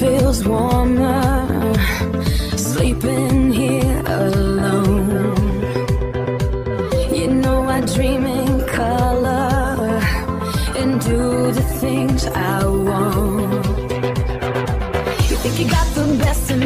feels warmer sleeping here alone. You know, I dream in color and do the things I want. You think you got the best in me.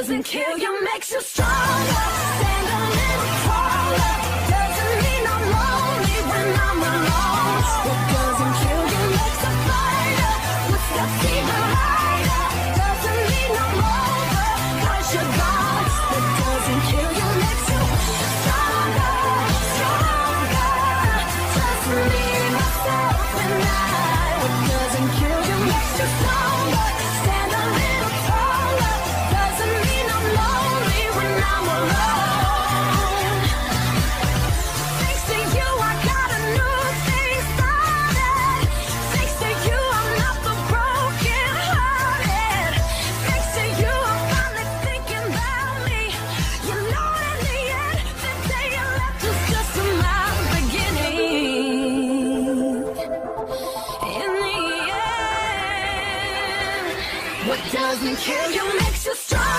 doesn't kill you, makes you stronger. Stand on it. What doesn't kill you makes you stronger.